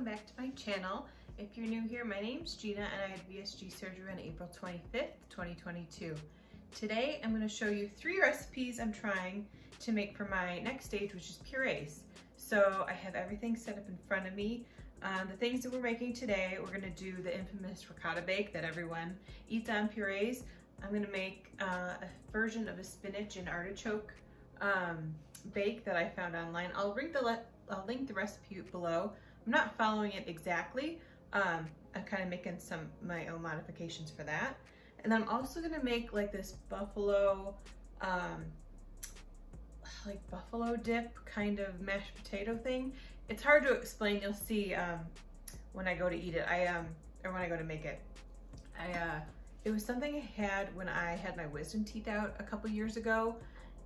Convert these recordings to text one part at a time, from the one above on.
welcome back to my channel. If you're new here, my name's Gina and I had VSG surgery on April 25th, 2022. Today I'm going to show you three recipes I'm trying to make for my next stage, which is purees. So I have everything set up in front of me. Um, the things that we're making today, we're going to do the infamous ricotta bake that everyone eats on purees. I'm going to make uh, a version of a spinach and artichoke um, bake that I found online. I'll link the I'll link the recipe below. I'm not following it exactly. Um, I'm kind of making some my own modifications for that. And I'm also gonna make like this buffalo, um, like buffalo dip kind of mashed potato thing. It's hard to explain. You'll see um, when I go to eat it. I um or when I go to make it. I uh, it was something I had when I had my wisdom teeth out a couple years ago.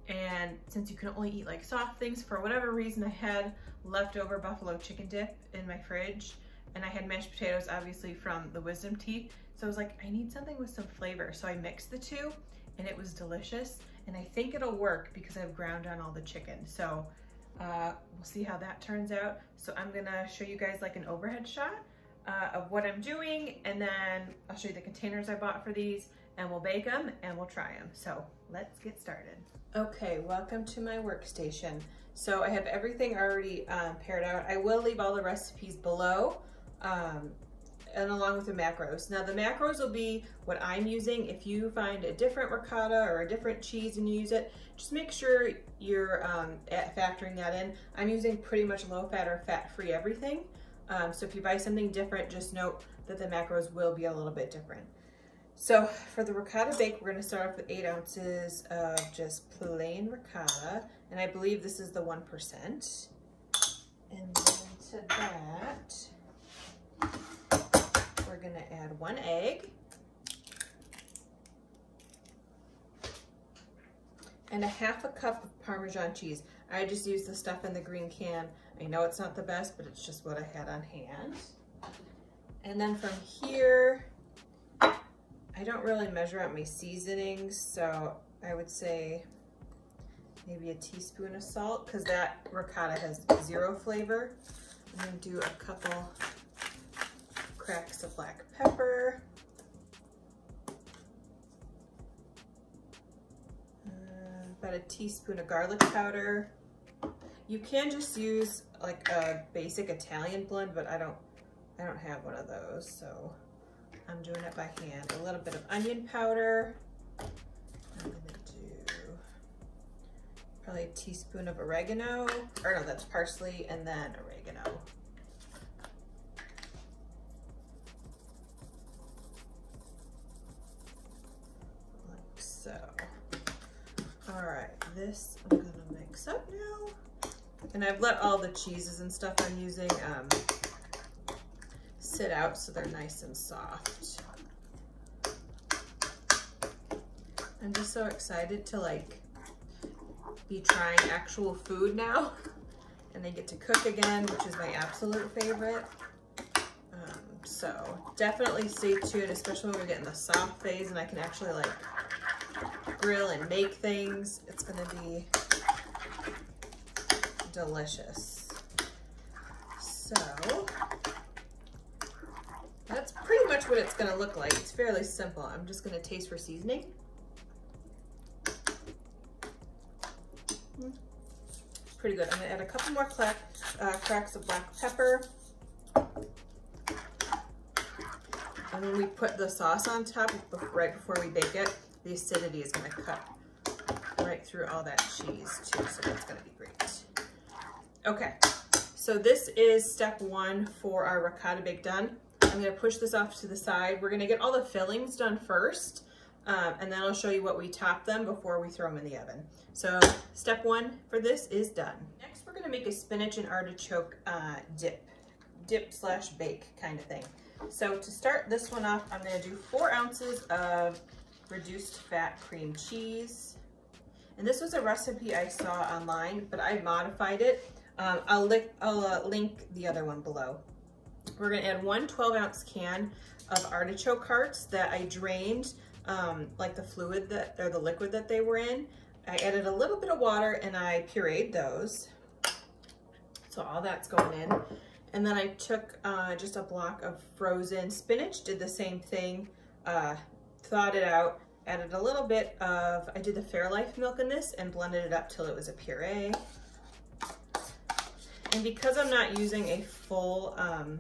And since you can only eat like soft things, for whatever reason, I had leftover buffalo chicken dip in my fridge. And I had mashed potatoes, obviously, from the wisdom teeth. So I was like, I need something with some flavor. So I mixed the two and it was delicious. And I think it'll work because I've ground down all the chicken. So uh, we'll see how that turns out. So I'm gonna show you guys like an overhead shot uh, of what I'm doing. And then I'll show you the containers I bought for these and we'll bake them and we'll try them. So let's get started. Okay, welcome to my workstation. So I have everything already um, paired out. I will leave all the recipes below um, and along with the macros. Now the macros will be what I'm using. If you find a different ricotta or a different cheese and you use it, just make sure you're um, factoring that in. I'm using pretty much low fat or fat free everything. Um, so if you buy something different, just note that the macros will be a little bit different. So for the ricotta bake, we're gonna start off with eight ounces of just plain ricotta. And I believe this is the 1%. And then to that, we're gonna add one egg. And a half a cup of Parmesan cheese. I just used the stuff in the green can. I know it's not the best, but it's just what I had on hand. And then from here, I don't really measure out my seasonings, so I would say maybe a teaspoon of salt because that ricotta has zero flavor. I'm gonna do a couple cracks of black pepper. Uh, about a teaspoon of garlic powder. You can just use like a basic Italian blend, but I don't, I don't have one of those, so I'm doing it by hand. A little bit of onion powder. I'm gonna do probably a teaspoon of oregano, or no, that's parsley, and then oregano. Like so. All right, this I'm gonna mix up now. And I've let all the cheeses and stuff I'm using um, sit out so they're nice and soft. I'm just so excited to like be trying actual food now and they get to cook again, which is my absolute favorite. Um, so definitely stay tuned, especially when we get in the soft phase and I can actually like grill and make things. It's gonna be delicious. So that's pretty much what it's gonna look like. It's fairly simple. I'm just gonna taste for seasoning. Pretty good. I'm gonna add a couple more crack, uh, cracks of black pepper. And when we put the sauce on top, right before we bake it, the acidity is gonna cut right through all that cheese too, so that's gonna be great. Okay, so this is step one for our ricotta bake done. I'm gonna push this off to the side. We're gonna get all the fillings done first, um, and then I'll show you what we top them before we throw them in the oven. So step one for this is done. Next, we're gonna make a spinach and artichoke uh, dip, dip slash bake kind of thing. So to start this one off, I'm gonna do four ounces of reduced fat cream cheese. And this was a recipe I saw online, but I modified it. Um, I'll, I'll uh, link the other one below. We're gonna add one 12 ounce can of artichoke hearts that I drained, um, like the fluid that, or the liquid that they were in. I added a little bit of water and I pureed those. So all that's going in. And then I took uh, just a block of frozen spinach, did the same thing, uh, thawed it out, added a little bit of, I did the Fairlife milk in this and blended it up till it was a puree. And because I'm not using a full, um,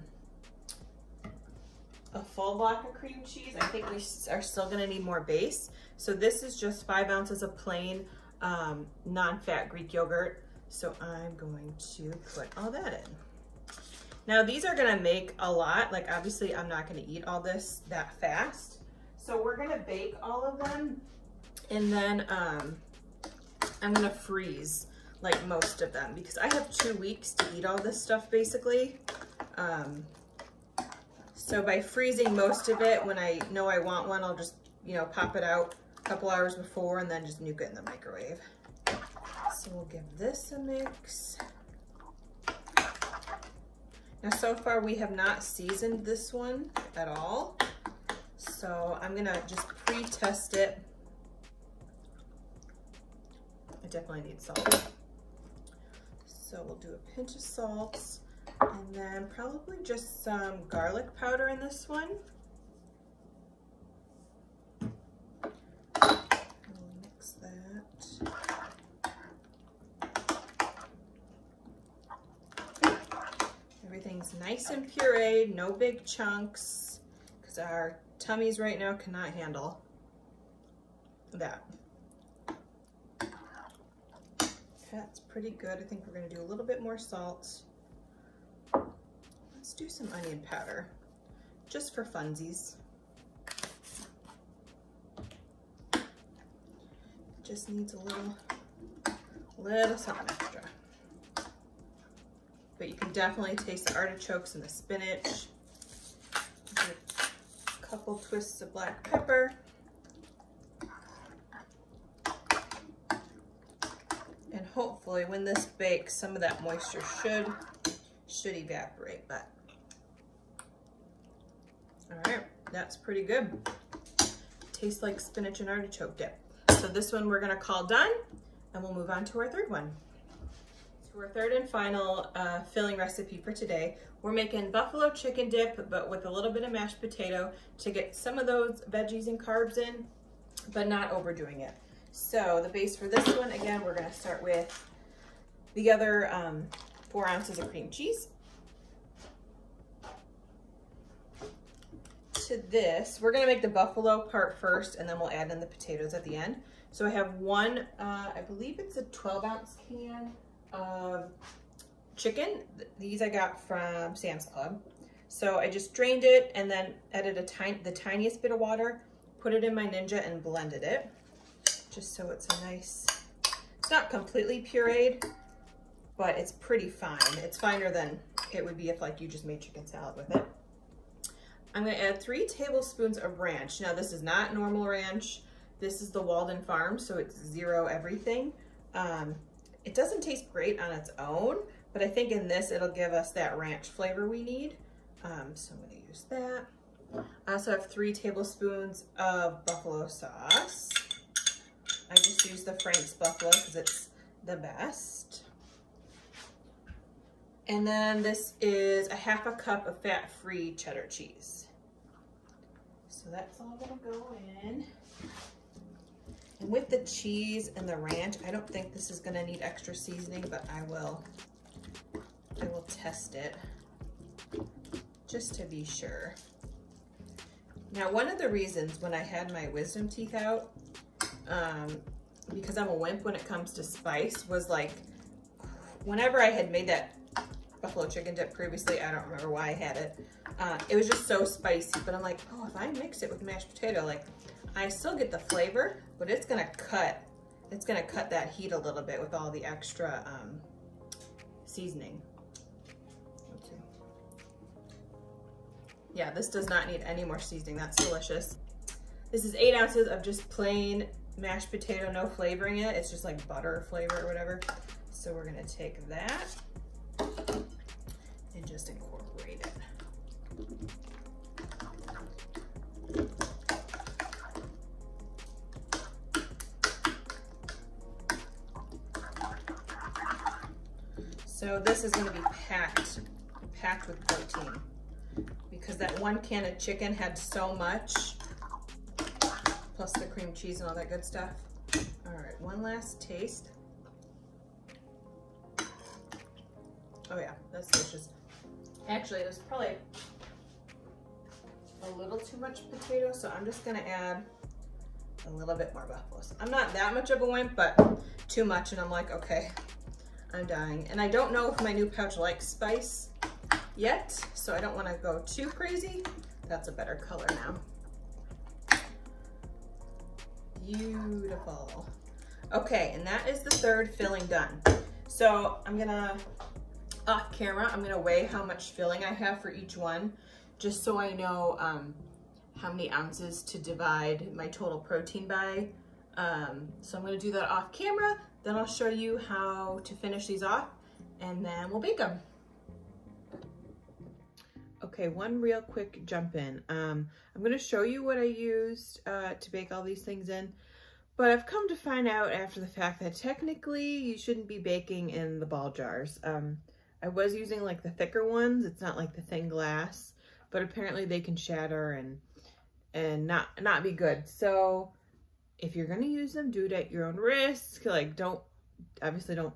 a full block of cream cheese, I think we are still gonna need more base. So this is just five ounces of plain um, non-fat Greek yogurt. So I'm going to put all that in. Now these are gonna make a lot. Like obviously I'm not gonna eat all this that fast. So we're gonna bake all of them and then um, I'm gonna freeze like most of them because I have two weeks to eat all this stuff basically. Um, so by freezing most of it, when I know I want one, I'll just, you know, pop it out a couple hours before and then just nuke it in the microwave. So we'll give this a mix. Now so far we have not seasoned this one at all. So I'm gonna just pre-test it. I definitely need salt. So we'll do a pinch of salt and then probably just some garlic powder in this one. We'll mix that. Everything's nice and pureed, no big chunks, because our tummies right now cannot handle that. That's pretty good. I think we're gonna do a little bit more salt. Do some onion powder, just for funsies. Just needs a little, little something extra. But you can definitely taste the artichokes and the spinach. A couple twists of black pepper. And hopefully when this bakes, some of that moisture should, should evaporate, but all right, that's pretty good. Tastes like spinach and artichoke dip. So this one we're gonna call done and we'll move on to our third one. So our third and final uh, filling recipe for today, we're making buffalo chicken dip, but with a little bit of mashed potato to get some of those veggies and carbs in, but not overdoing it. So the base for this one, again, we're gonna start with the other um, four ounces of cream cheese. To this, we're gonna make the buffalo part first and then we'll add in the potatoes at the end. So I have one, uh, I believe it's a 12 ounce can of chicken. These I got from Sam's Club. So I just drained it and then added a tiny, the tiniest bit of water, put it in my Ninja and blended it, just so it's a nice, it's not completely pureed, but it's pretty fine. It's finer than it would be if like you just made chicken salad with it. I'm gonna add three tablespoons of ranch. Now this is not normal ranch. This is the Walden Farm, so it's zero everything. Um, it doesn't taste great on its own, but I think in this it'll give us that ranch flavor we need. Um, so I'm gonna use that. I also have three tablespoons of buffalo sauce. I just use the Frank's Buffalo because it's the best. And then this is a half a cup of fat-free cheddar cheese. So that's all gonna go in. And with the cheese and the ranch, I don't think this is gonna need extra seasoning, but I will, I will test it just to be sure. Now, one of the reasons when I had my wisdom teeth out, um, because I'm a wimp when it comes to spice, was like, whenever I had made that buffalo chicken dip previously. I don't remember why I had it. Uh, it was just so spicy, but I'm like, oh, if I mix it with mashed potato, like I still get the flavor, but it's gonna cut, it's gonna cut that heat a little bit with all the extra um, seasoning. Yeah, this does not need any more seasoning. That's delicious. This is eight ounces of just plain mashed potato, no flavoring it. It's just like butter flavor or whatever. So we're gonna take that and just incorporate it. So this is gonna be packed packed with protein because that one can of chicken had so much, plus the cream cheese and all that good stuff. All right, one last taste. Oh yeah, that's delicious. Actually, there's probably a little too much potato, so I'm just gonna add a little bit more buffalo. I'm not that much of a wimp, but too much, and I'm like, okay, I'm dying. And I don't know if my new pouch likes spice yet, so I don't wanna go too crazy. That's a better color now. Beautiful. Okay, and that is the third filling done. So I'm gonna, off camera, I'm gonna weigh how much filling I have for each one, just so I know um, how many ounces to divide my total protein by. Um, so I'm gonna do that off camera, then I'll show you how to finish these off, and then we'll bake them. Okay, one real quick jump in. Um, I'm gonna show you what I used uh, to bake all these things in, but I've come to find out after the fact that technically you shouldn't be baking in the ball jars. Um, I was using like the thicker ones. It's not like the thin glass, but apparently they can shatter and and not not be good. So if you're gonna use them, do it at your own risk. Like don't obviously don't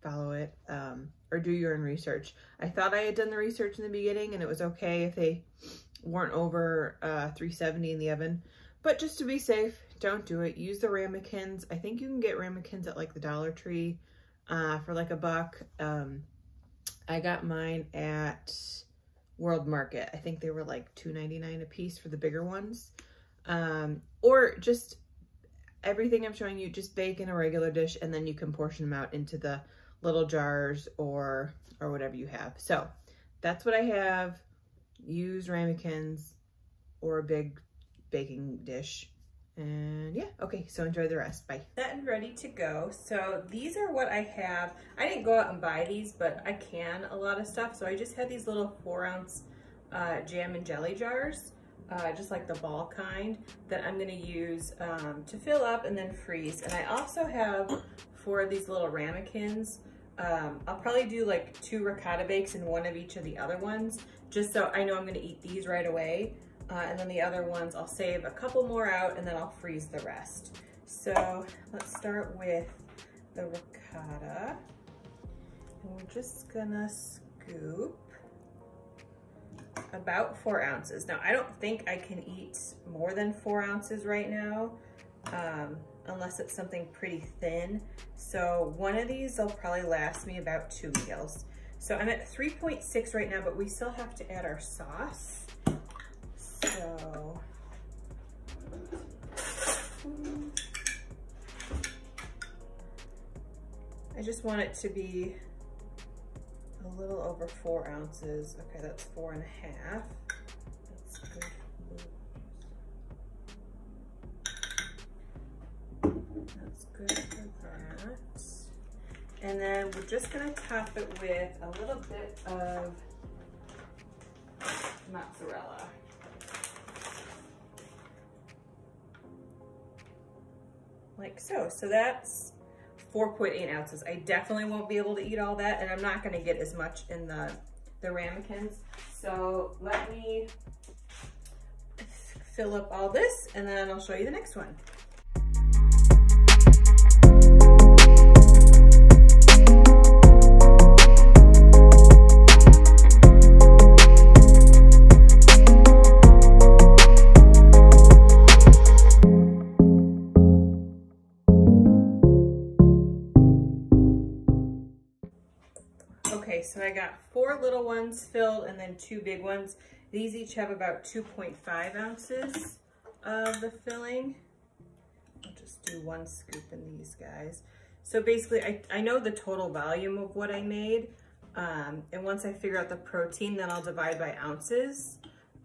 follow it um, or do your own research. I thought I had done the research in the beginning and it was okay if they weren't over uh, 370 in the oven. But just to be safe, don't do it. Use the ramekins. I think you can get ramekins at like the Dollar Tree uh, for like a buck. Um, I got mine at World Market. I think they were like $2.99 a piece for the bigger ones. Um, or just everything I'm showing you, just bake in a regular dish and then you can portion them out into the little jars or, or whatever you have. So that's what I have. Use ramekins or a big baking dish. And yeah, okay, so enjoy the rest. Bye. Set and ready to go. So these are what I have. I didn't go out and buy these, but I can a lot of stuff. So I just had these little four ounce uh, jam and jelly jars, uh, just like the ball kind, that I'm gonna use um, to fill up and then freeze. And I also have four of these little ramekins. Um, I'll probably do like two ricotta bakes and one of each of the other ones, just so I know I'm gonna eat these right away. Uh, and then the other ones, I'll save a couple more out and then I'll freeze the rest. So let's start with the ricotta. And we're just gonna scoop about four ounces. Now, I don't think I can eat more than four ounces right now, um, unless it's something pretty thin. So one of these will probably last me about two meals. So I'm at 3.6 right now, but we still have to add our sauce. I just want it to be a little over four ounces. Okay, that's four and a half. That's good. That's good for that. And then we're just gonna top it with a little bit of mozzarella. like so. So that's 4.8 ounces. I definitely won't be able to eat all that and I'm not gonna get as much in the, the ramekins. So let me fill up all this and then I'll show you the next one. Ones filled and then two big ones. These each have about 2.5 ounces of the filling. I'll just do one scoop in these guys. So basically, I, I know the total volume of what I made. Um, and once I figure out the protein, then I'll divide by ounces.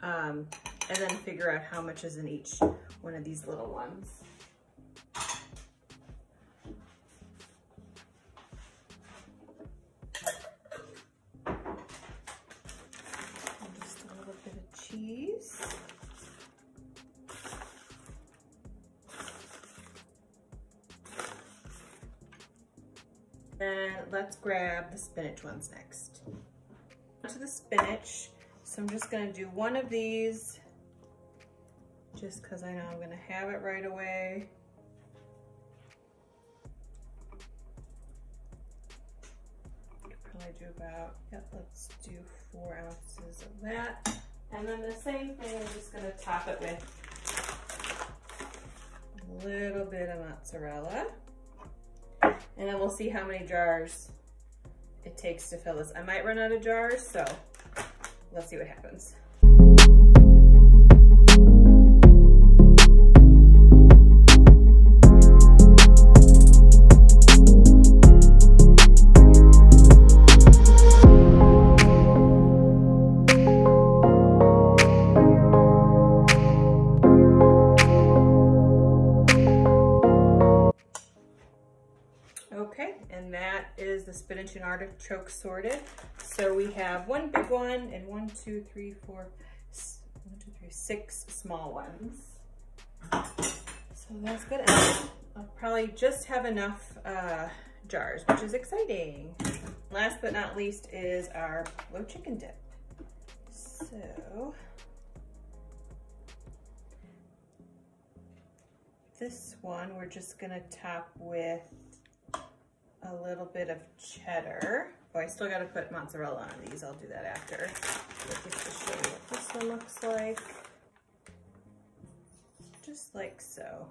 Um, and then figure out how much is in each one of these little ones. Ones next. To the spinach. So I'm just gonna do one of these just cause I know I'm gonna have it right away. Probably do about, yep, let's do four ounces of that. And then the same thing, I'm just gonna top it with a little bit of mozzarella. And then we'll see how many jars it takes to fill this. I might run out of jars, so let's see what happens. Artichoke sorted. So we have one big one and one, two, three, four, one, two, three, six small ones. So that's good. I'll probably just have enough uh, jars, which is exciting. Last but not least is our buffalo chicken dip. So this one we're just gonna top with a little bit of cheddar. Oh, I still got to put mozzarella on these. I'll do that after. Just to show you what this one looks like. Just like so.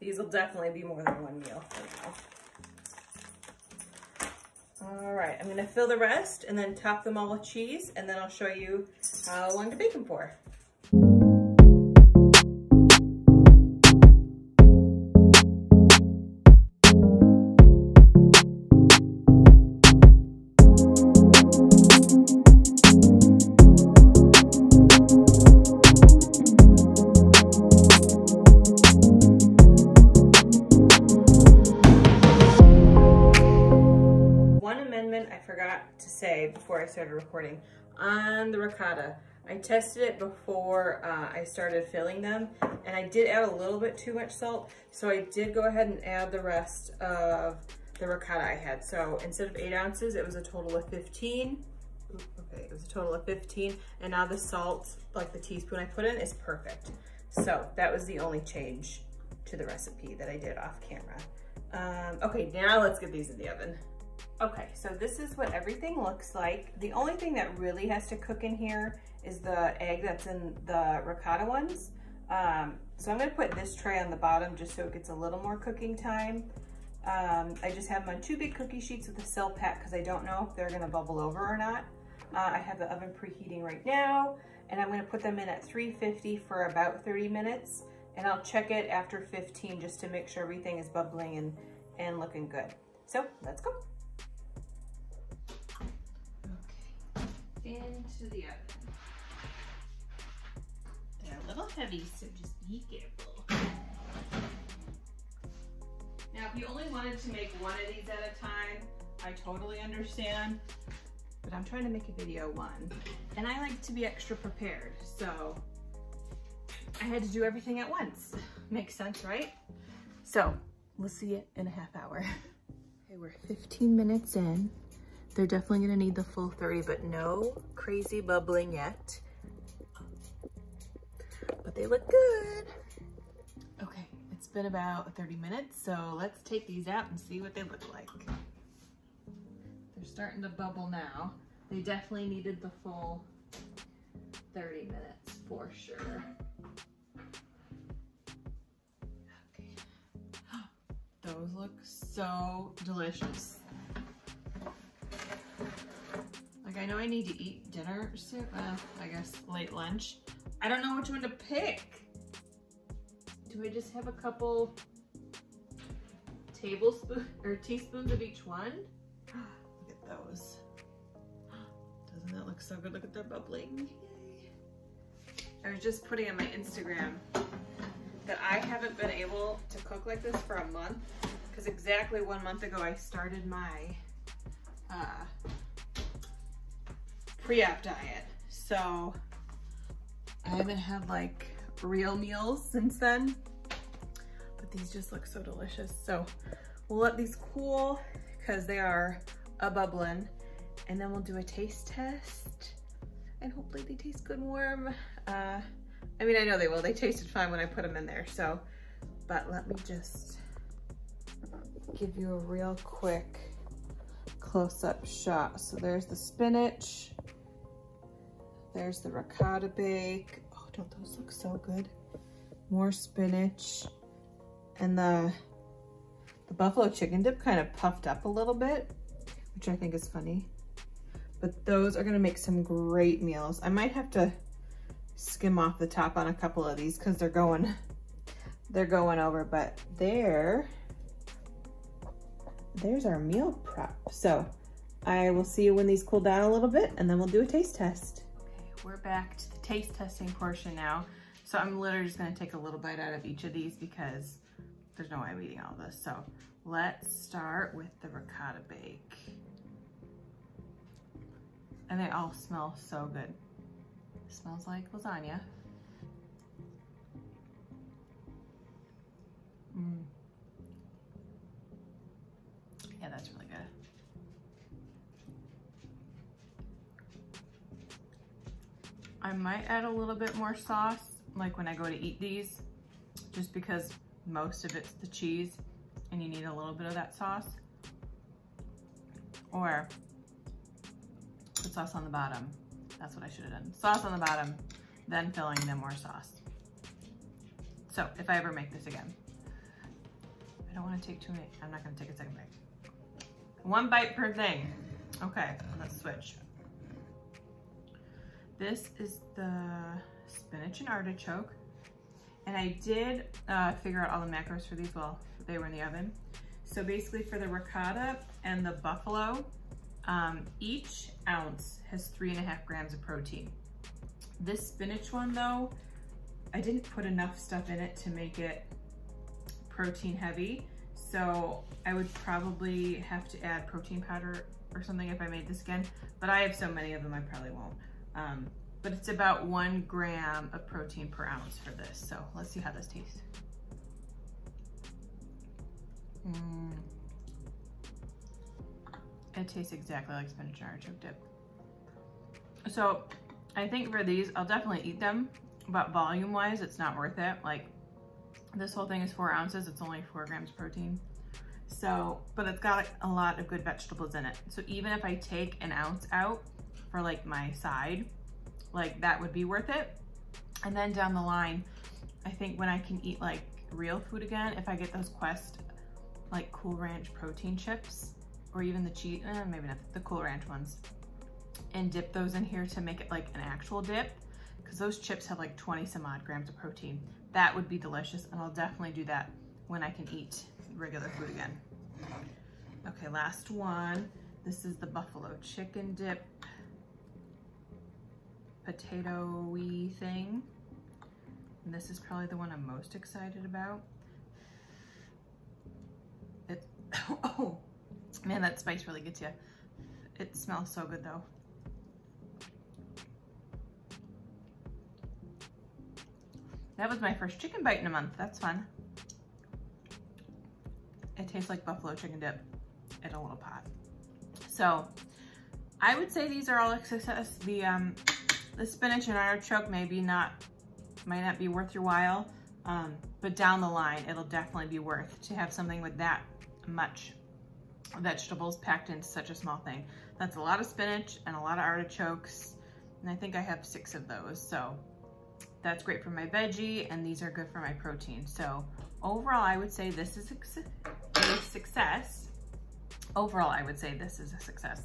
These will definitely be more than one meal for now. All right, I'm gonna fill the rest and then top them all with cheese and then I'll show you how long to bake them for. Started recording. On the ricotta, I tested it before uh, I started filling them and I did add a little bit too much salt. So I did go ahead and add the rest of the ricotta I had. So instead of eight ounces, it was a total of 15. Okay, it was a total of 15. And now the salt, like the teaspoon I put in is perfect. So that was the only change to the recipe that I did off camera. Um, okay, now let's get these in the oven. Okay, so this is what everything looks like. The only thing that really has to cook in here is the egg that's in the ricotta ones. Um, so I'm gonna put this tray on the bottom just so it gets a little more cooking time. Um, I just have my two big cookie sheets with a Silpat because I don't know if they're gonna bubble over or not. Uh, I have the oven preheating right now and I'm gonna put them in at 350 for about 30 minutes and I'll check it after 15 just to make sure everything is bubbling and, and looking good. So let's go. Into the oven. They're a little heavy, so just be careful. Now, if you only wanted to make one of these at a time, I totally understand, but I'm trying to make a video one. And I like to be extra prepared, so I had to do everything at once. Makes sense, right? So, we'll see you in a half hour. Okay, we're 15 minutes in. They're definitely gonna need the full 30, but no crazy bubbling yet. But they look good. Okay, it's been about 30 minutes, so let's take these out and see what they look like. They're starting to bubble now. They definitely needed the full 30 minutes for sure. Those look so delicious. Like I know I need to eat dinner soon, uh, I guess late lunch. I don't know which one to pick. Do I just have a couple tablespoons or teaspoons of each one? Look at those. Doesn't that look so good? Look at that bubbling. I was just putting on my Instagram that I haven't been able to cook like this for a month because exactly one month ago I started my uh, pre-op diet. So I haven't had like real meals since then, but these just look so delicious. So we'll let these cool because they are a bubbling and then we'll do a taste test and hopefully they taste good and warm. Uh, I mean, I know they will. They tasted fine when I put them in there, so, but let me just give you a real quick close-up shot. So there's the spinach, there's the ricotta bake. Oh, don't those look so good? More spinach, and the, the buffalo chicken dip kind of puffed up a little bit, which I think is funny. But those are gonna make some great meals. I might have to skim off the top on a couple of these because they're going, they're going over, but there, there's our meal prep. So I will see you when these cool down a little bit and then we'll do a taste test. We're back to the taste testing portion now. So I'm literally just gonna take a little bite out of each of these because there's no way I'm eating all of this. So let's start with the ricotta bake. And they all smell so good. Smells like lasagna. Mm. Yeah, that's really good. I might add a little bit more sauce, like when I go to eat these, just because most of it's the cheese and you need a little bit of that sauce. Or put sauce on the bottom. That's what I should have done. Sauce on the bottom, then filling, then more sauce. So if I ever make this again. I don't want to take too many. I'm not going to take a second bite. One bite per thing. Okay, let's switch. This is the spinach and artichoke. And I did uh, figure out all the macros for these while they were in the oven. So basically for the ricotta and the buffalo, um, each ounce has three and a half grams of protein. This spinach one though, I didn't put enough stuff in it to make it protein heavy. So I would probably have to add protein powder or something if I made this again, but I have so many of them, I probably won't. Um, but it's about one gram of protein per ounce for this. So let's see how this tastes. Mm. It tastes exactly like spinach and artichoke dip. So I think for these, I'll definitely eat them, but volume wise, it's not worth it. Like this whole thing is four ounces. It's only four grams of protein. So, but it's got a lot of good vegetables in it. So even if I take an ounce out for like my side, like that would be worth it. And then down the line, I think when I can eat like real food again, if I get those Quest like Cool Ranch protein chips, or even the cheese, eh, maybe not the Cool Ranch ones, and dip those in here to make it like an actual dip, because those chips have like 20 some odd grams of protein. That would be delicious, and I'll definitely do that when I can eat regular food again. Okay, last one. This is the buffalo chicken dip potato-y thing. And this is probably the one I'm most excited about. It, oh, Man, that spice really gets you. It smells so good though. That was my first chicken bite in a month. That's fun. It tastes like buffalo chicken dip in a little pot. So I would say these are all a success. The um, the spinach and artichoke maybe not, might not be worth your while, um, but down the line, it'll definitely be worth to have something with that much vegetables packed into such a small thing. That's a lot of spinach and a lot of artichokes. And I think I have six of those. So that's great for my veggie and these are good for my protein. So overall, I would say this is a success. Overall, I would say this is a success.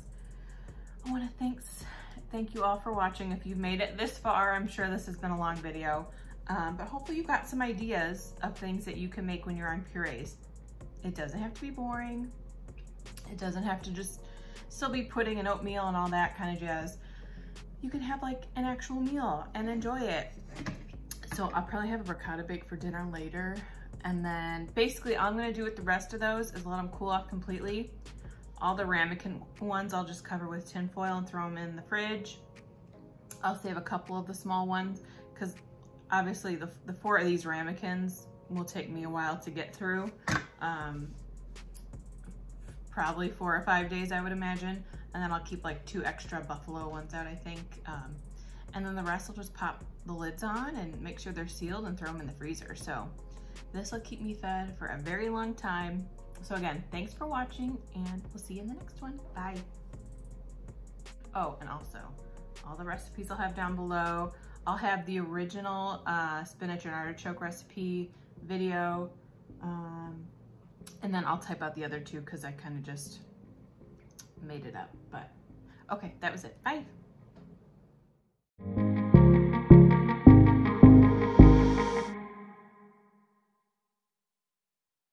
I wanna thanks, thank you all for watching. If you've made it this far, I'm sure this has been a long video, um, but hopefully you got some ideas of things that you can make when you're on purees. It doesn't have to be boring. It doesn't have to just still be pudding and oatmeal and all that kind of jazz. You can have like an actual meal and enjoy it. So I'll probably have a ricotta bake for dinner later. And then basically all I'm gonna do with the rest of those is let them cool off completely. All the ramekin ones I'll just cover with tin foil and throw them in the fridge. I'll save a couple of the small ones because obviously the, the four of these ramekins will take me a while to get through. Um, probably four or five days, I would imagine. And then I'll keep like two extra buffalo ones out, I think. Um, and then the rest will just pop the lids on and make sure they're sealed and throw them in the freezer. So this will keep me fed for a very long time. So again, thanks for watching and we'll see you in the next one. Bye. Oh, and also all the recipes I'll have down below. I'll have the original uh, spinach and artichoke recipe video. Um, and then I'll type out the other two because I kind of just made it up. But okay, that was it. Bye.